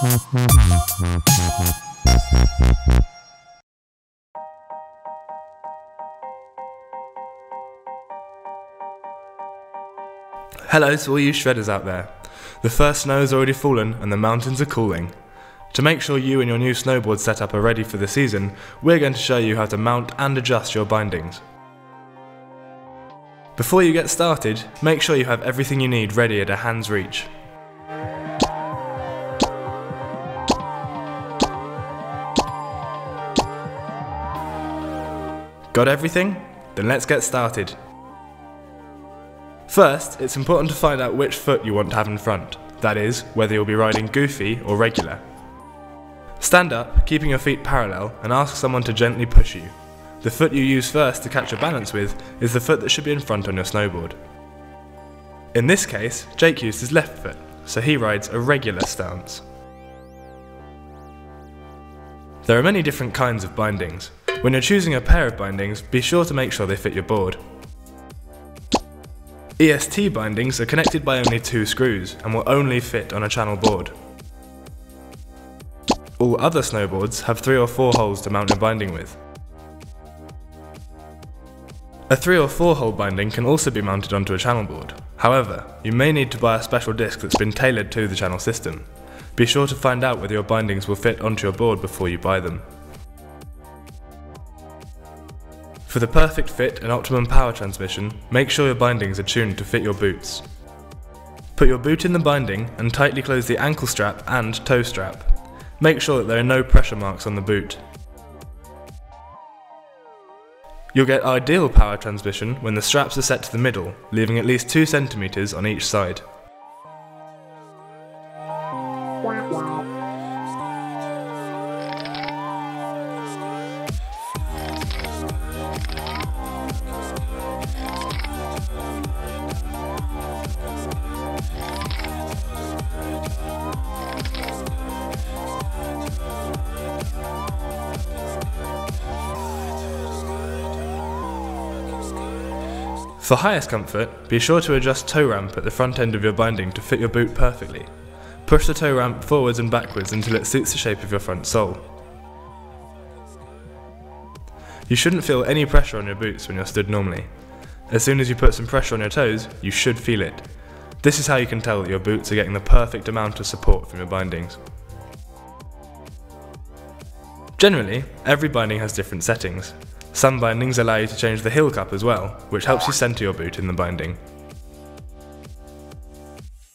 Hello to all you shredders out there. The first snow has already fallen and the mountains are cooling. To make sure you and your new snowboard setup are ready for the season, we're going to show you how to mount and adjust your bindings. Before you get started, make sure you have everything you need ready at a hand's reach. Got everything? Then let's get started. First, it's important to find out which foot you want to have in front, that is, whether you'll be riding goofy or regular. Stand up, keeping your feet parallel, and ask someone to gently push you. The foot you use first to catch your balance with is the foot that should be in front on your snowboard. In this case, Jake used his left foot, so he rides a regular stance. There are many different kinds of bindings. When you're choosing a pair of bindings, be sure to make sure they fit your board. EST bindings are connected by only two screws and will only fit on a channel board. All other snowboards have three or four holes to mount your binding with. A 3 or 4 hole binding can also be mounted onto a channel board. However, you may need to buy a special disc that's been tailored to the channel system. Be sure to find out whether your bindings will fit onto your board before you buy them. For the perfect fit and optimum power transmission, make sure your bindings are tuned to fit your boots. Put your boot in the binding and tightly close the ankle strap and toe strap. Make sure that there are no pressure marks on the boot. You'll get ideal power transmission when the straps are set to the middle, leaving at least 2 cm on each side. For highest comfort, be sure to adjust toe ramp at the front end of your binding to fit your boot perfectly. Push the toe ramp forwards and backwards until it suits the shape of your front sole. You shouldn't feel any pressure on your boots when you're stood normally. As soon as you put some pressure on your toes, you should feel it. This is how you can tell that your boots are getting the perfect amount of support from your bindings. Generally, every binding has different settings, some bindings allow you to change the heel cup as well, which helps you center your boot in the binding.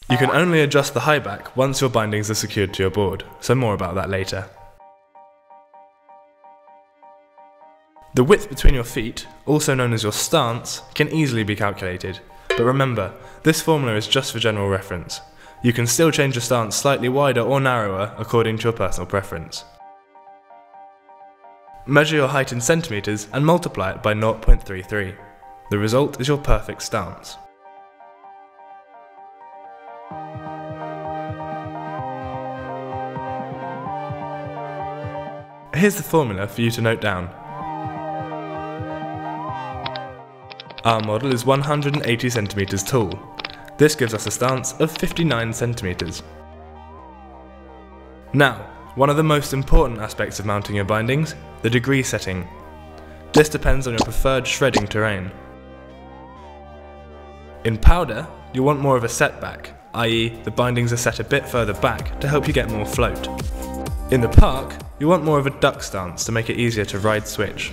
You can only adjust the high back once your bindings are secured to your board, so more about that later. The width between your feet, also known as your stance, can easily be calculated, but remember, this formula is just for general reference. You can still change your stance slightly wider or narrower according to your personal preference. Measure your height in centimeters and multiply it by 0.33. The result is your perfect stance. Here's the formula for you to note down. Our model is 180 centimeters tall. This gives us a stance of 59 centimeters. Now, one of the most important aspects of mounting your bindings, the degree setting. This depends on your preferred shredding terrain. In powder, you want more of a setback, i.e. the bindings are set a bit further back to help you get more float. In the park, you want more of a duck stance to make it easier to ride switch.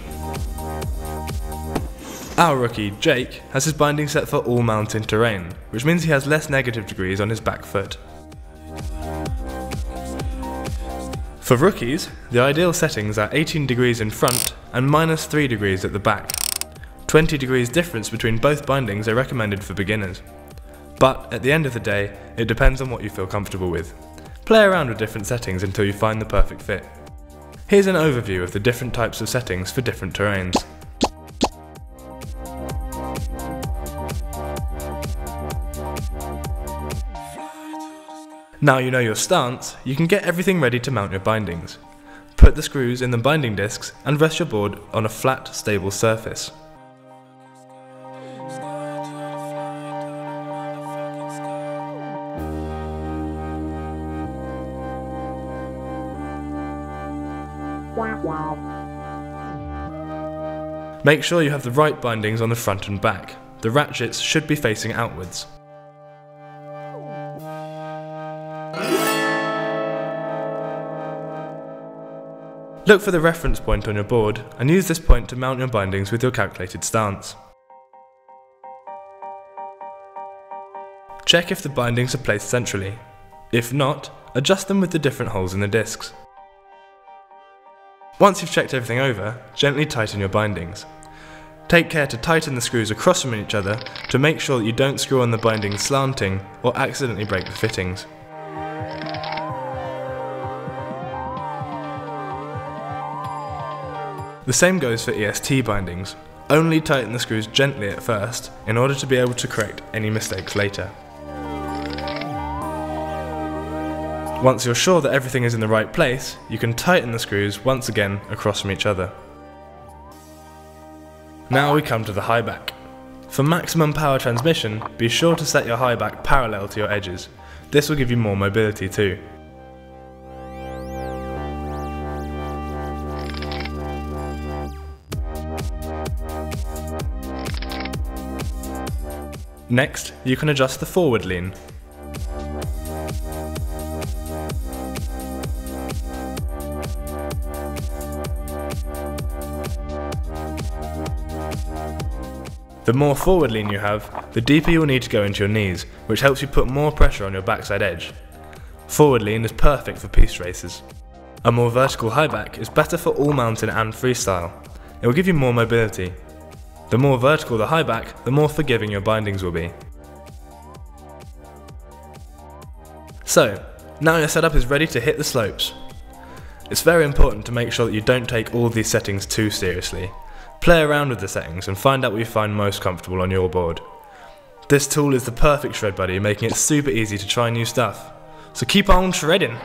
Our rookie, Jake, has his binding set for all mountain terrain, which means he has less negative degrees on his back foot. For rookies, the ideal settings are 18 degrees in front and minus 3 degrees at the back. 20 degrees difference between both bindings are recommended for beginners. But at the end of the day, it depends on what you feel comfortable with. Play around with different settings until you find the perfect fit. Here's an overview of the different types of settings for different terrains. Now you know your stance, you can get everything ready to mount your bindings. Put the screws in the binding discs and rest your board on a flat, stable surface. Make sure you have the right bindings on the front and back. The ratchets should be facing outwards. Look for the reference point on your board and use this point to mount your bindings with your calculated stance. Check if the bindings are placed centrally. If not, adjust them with the different holes in the discs. Once you've checked everything over, gently tighten your bindings. Take care to tighten the screws across from each other to make sure that you don't screw on the bindings slanting or accidentally break the fittings. The same goes for EST bindings. Only tighten the screws gently at first in order to be able to correct any mistakes later. Once you're sure that everything is in the right place, you can tighten the screws once again across from each other. Now we come to the high back. For maximum power transmission, be sure to set your high back parallel to your edges. This will give you more mobility too. Next, you can adjust the forward lean. The more forward lean you have, the deeper you'll need to go into your knees, which helps you put more pressure on your backside edge. Forward lean is perfect for piste races. A more vertical high back is better for all mountain and freestyle. It will give you more mobility, the more vertical the high back, the more forgiving your bindings will be. So, now your setup is ready to hit the slopes. It's very important to make sure that you don't take all these settings too seriously. Play around with the settings and find out what you find most comfortable on your board. This tool is the perfect shred buddy, making it super easy to try new stuff. So keep on shredding!